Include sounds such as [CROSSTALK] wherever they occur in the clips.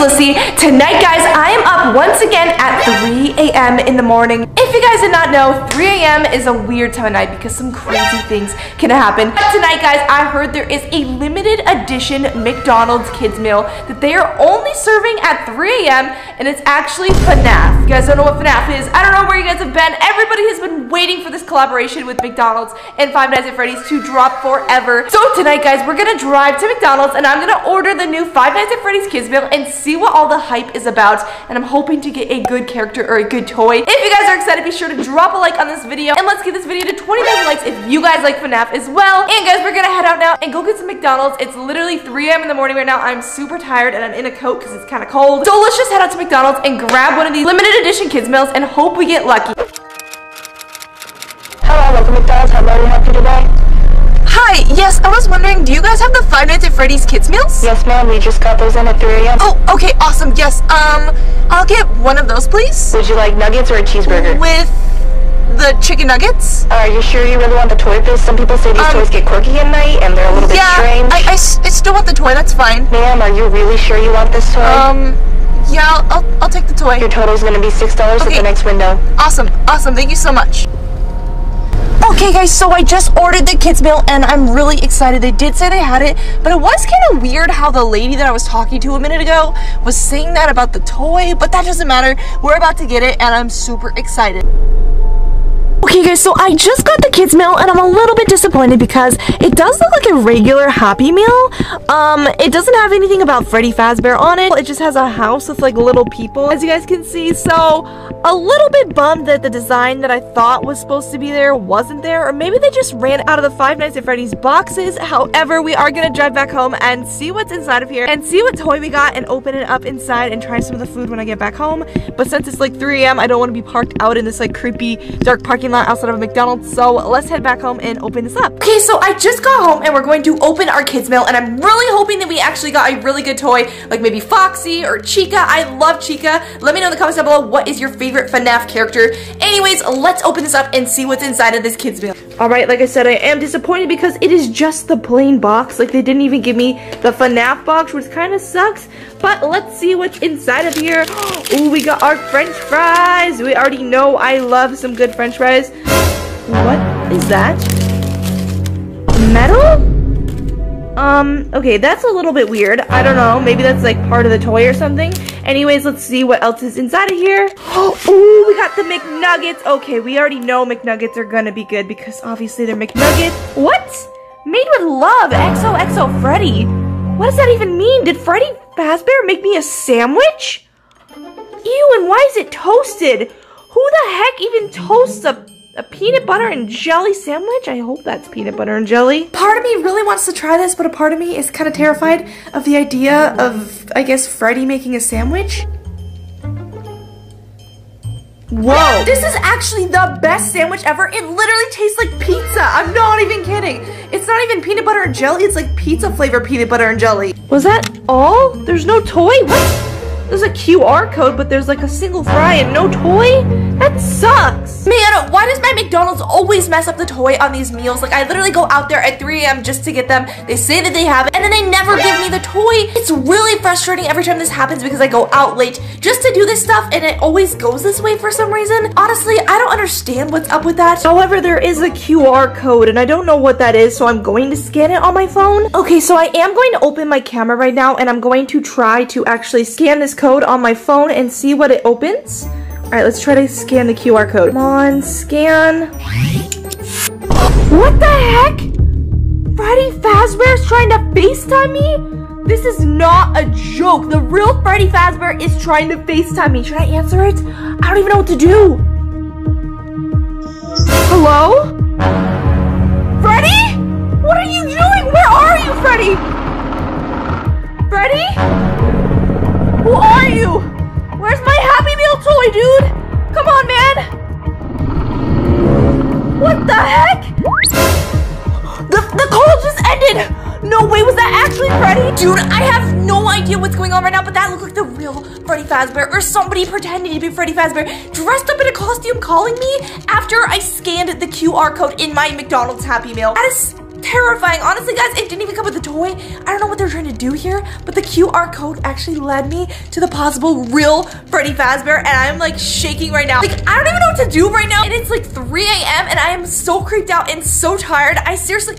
Tonight, guys, I once again at 3 a.m. in the morning. If you guys did not know, 3 a.m. is a weird time of night because some crazy things can happen. But tonight, guys, I heard there is a limited edition McDonald's kids meal that they are only serving at 3 a.m. and it's actually FNAF. You guys don't know what FNAF is. I don't know where you guys have been. Everybody has been waiting for this collaboration with McDonald's and Five Nights at Freddy's to drop forever. So tonight, guys, we're gonna drive to McDonald's and I'm gonna order the new Five Nights at Freddy's kids meal and see what all the hype is about. And I'm hoping to get a good character or a good toy. If you guys are excited, be sure to drop a like on this video and let's get this video to 20,000 likes if you guys like FNAF as well. And guys, we're gonna head out now and go get some McDonald's. It's literally 3 a.m. in the morning right now. I'm super tired and I'm in a coat because it's kind of cold. So let's just head out to McDonald's and grab one of these limited edition kids meals and hope we get lucky. Hello, welcome to McDonald's. How may I help you today? Hi, yes, I was wondering, do you guys have the Five Nights at Freddy's kids meals? Yes, ma'am. We just got those in at 3 a.m. Oh, okay, awesome, yes. Um, I'll get one of those, please. Would you like nuggets or a cheeseburger? With the chicken nuggets? Are you sure you really want the toy piece? Some people say these Um, toys get quirky at night and they're a little bit strange. yeah, I, I, I still want the toy, that's fine. Ma'am, are you really sure you want this toy? Um, yeah, I'll, I'll, I'll take the toy. Your total is going to be $6 at the next window. Awesome, awesome, thank you so much. Okay guys, so I just ordered the kids meal and I'm really excited. They did say they had it, but it was kind of weird how the lady that I was talking to a minute ago was saying that about the toy, but that doesn't matter. We're about to get it and I'm super excited. Okay so I just got the kids meal and I'm a little bit disappointed because it does look like a regular Happy Meal. Um, it doesn't have anything about Freddy Fazbear on it. It just has a house with like little people, as you guys can see. So a little bit bummed that the design that I thought was supposed to be there wasn't there, or maybe they just ran out of the Five Nights at Freddy's boxes. However, we are gonna drive back home and see what's inside of here and see what toy we got and open it up inside and try some of the food when I get back home. But since it's like 3 a.m., I don't want to be parked out in this like creepy dark parking lot outside of a McDonald's. So let's head back home and open this up. Okay, so I just got home and we're going to open our kids meal and I'm really hoping that we actually got a really good toy like maybe Foxy or Chica. I love Chica. Let me know in the comments down below what is your favorite FNAF character. Anyways, let's open this up and see what's inside of this kids meal. Alright, like I said, I am disappointed because it is just the plain box. Like they didn't even give me the FNAF box, which kind of sucks. But let's see what's inside of here. [GASPS] Ooh, we got our french fries. We already know I love some good french fries. What is that? Metal? Um, okay, that's a little bit weird. I don't know. Maybe that's like part of the toy or something. Anyways, let's see what else is inside of here. [GASPS] Oh, we got the McNuggets. Okay, we already know McNuggets are gonna be good because obviously they're McNuggets. What? Made with love. XOXO Freddy. What does that even mean? Did Freddy Fazbear make me a sandwich? Ew, and why is it toasted? Who the heck even toasts a, a peanut butter and jelly sandwich? I hope that's peanut butter and jelly. Part of me really wants to try this, but a part of me is kind of terrified of the idea of, I guess, Freddy making a sandwich. Whoa! This is actually the best sandwich ever. It literally tastes like pizza. I'm not even kidding. It's not even peanut butter and jelly. It's like pizza flavor peanut butter and jelly. Was that all? There's no toy? What? There's a QR code, but there's like a single fry and no toy? That sucks. Man, why does my McDonald's always mess up the toy on these meals? Like, I literally go out there at 3 a.m. just to get them. They say that they have it, and then they never give me the toy. It's really frustrating every time this happens because I go out late just to do this stuff, and it always goes this way for some reason. Honestly, I don't understand what's up with that. However, there is a QR code, and I don't know what that is, so I'm going to scan it on my phone. Okay, so I am going to open my camera right now, and I'm going to try to actually scan this code on my phone and see what it opens. All right, let's try to scan the QR code. Come on, scan. What the heck? Freddy Fazbear's trying to FaceTime me? This is not a joke. The real Freddy Fazbear is trying to FaceTime me. Should I answer it? I don't even know what to do. Hello? Freddy? What are you doing? Where are you, Freddy? Freddy? Who are you? Where's my Happy Meal toy, dude? Come on, man. What the heck? The, the call just ended. No way, was that actually Freddy? Dude, I have no idea what's going on right now, but that looked like the real Freddy Fazbear or somebody pretending to be Freddy Fazbear dressed up in a costume calling me after I scanned the QR code in my McDonald's Happy Meal. That is terrifying. Honestly, guys, it didn't even come with a toy. I don't know what they're trying to do here, but the QR code actually led me to the possible real Freddy Fazbear, and I'm like shaking right now. Like, I don't even know what to do right now, and it's like 3 a.m., and I am so creeped out and so tired. I seriously...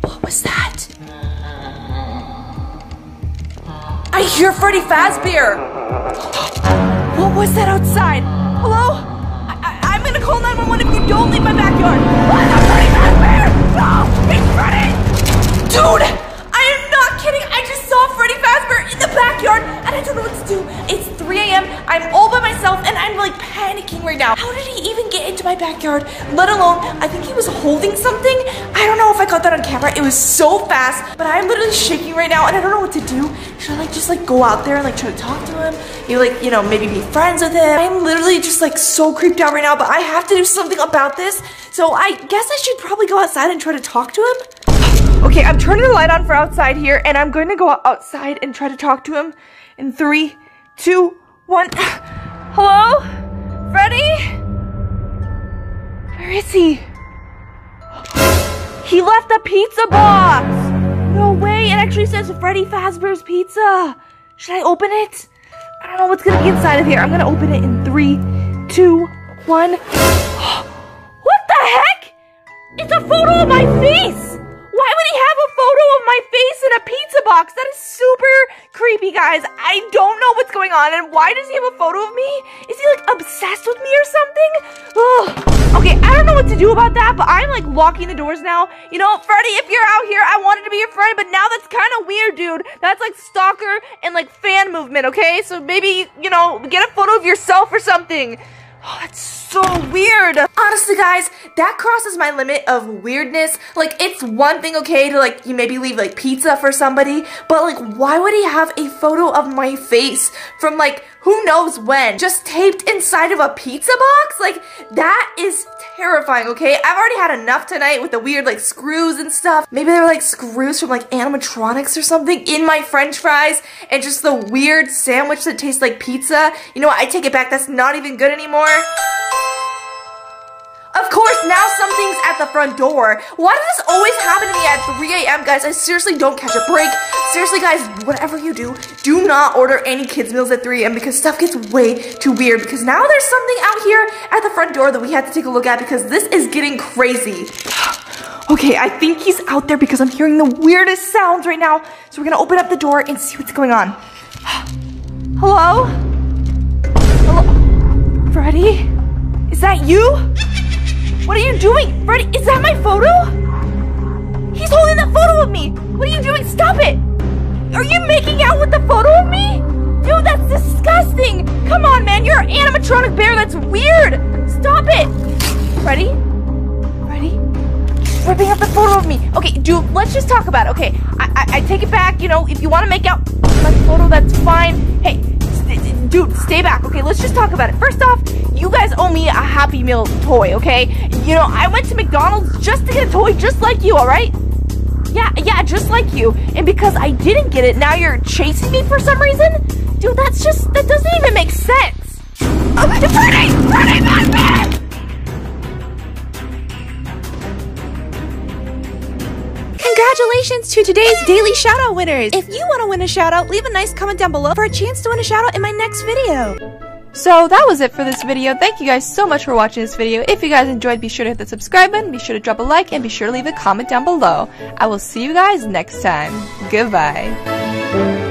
What was that? I hear Freddy Fazbear! What was that outside? Hello? Don't leave my backyard. What the Freddy Fazbear? No! It's Freddy! Dude! I am not kidding. I just saw Freddy Fazbear in the backyard and I don't know what to do. It's 3 a.m. I'm all by myself and I'm like panicking right now. How did he even get into my backyard? Let alone, I think he was holding something. I don't know if I got that on camera. It was so fast, but I'm literally shaking right now and I don't know what to do. Should I like just like go out there and like try to talk to him? You like, you know, maybe be friends with him. I'm literally just like so creeped out right now, but I have to do something about this. So I guess I should probably go outside and try to talk to him. Okay, I'm turning the light on for outside here, and I'm going to go outside and try to talk to him in three, two, one. Hello? Freddy? Where is he? He left a pizza box! No way, it actually says Freddy Fazbear's Pizza. Should I open it? I don't know what's gonna be inside of here. I'm gonna open it in three, two, one. [GASPS] what the heck? It's a photo of my face! Why would he have a photo of my face in a pizza box? That is super creepy, guys. I don't know what's going on. And why does he have a photo of me? Is he like obsessed with me or something? Ugh. Okay, I don't know what to do about that, but I'm like locking the doors now. You know, Freddy, if you're out here, I wanted to be your friend, but now that's kind of weird, dude. That's like stalker and like fan movement, okay? So maybe, you know, get a photo of yourself or something. Oh, that's so weird. Honestly, guys, that crosses my limit of weirdness. Like, it's one thing, okay, to like, you maybe leave like pizza for somebody, but like, why would he have a photo of my face from like, who knows when, just taped inside of a pizza box? Like, that is terrifying, okay? I've already had enough tonight with the weird, like, screws and stuff. Maybe they were, like, screws from, like, animatronics or something in my french fries and just the weird sandwich that tastes like pizza. You know what? I take it back. That's not even good anymore. Something's at the front door. Why does this always happen to me at 3 a.m., guys? I seriously don't catch a break. Seriously, guys, whatever you do, do not order any kids' meals at 3 a.m. because stuff gets way too weird. Because now there's something out here at the front door that we have to take a look at because this is getting crazy. [GASPS] Okay, I think he's out there because I'm hearing the weirdest sounds right now. So we're gonna open up the door and see what's going on. [GASPS] Hello? Hello? Freddy? Is that you? What are you doing? Freddy, is that my photo? He's holding that photo of me. What are you doing? Stop it. Are you making out with the photo of me? Dude, that's disgusting. Come on, man. You're an animatronic bear. That's weird. Stop it. Freddy? Freddy? Ripping up the photo of me. Okay, dude, let's just talk about it. Okay, I, I, I take it back. You know, if you want to make out my photo, that's fine. Hey, dude, stay back. Okay, let's just talk about it. First off, you guys owe me a Happy Meal toy, okay? You know, I went to McDonald's just to get a toy just like you, alright? Yeah, yeah, just like you. And because I didn't get it, now you're chasing me for some reason? Dude, that's just, that doesn't even make sense. Oh, Freddy! Freddy, Batman! Congratulations to today's daily shoutout winners! If you want to win a shoutout, leave a nice comment down below for a chance to win a shoutout in my next video. So that was it for this video. Thank you guys so much for watching this video. If you guys enjoyed, be sure to hit the subscribe button, be sure to drop a like, and be sure to leave a comment down below. I will see you guys next time. Goodbye.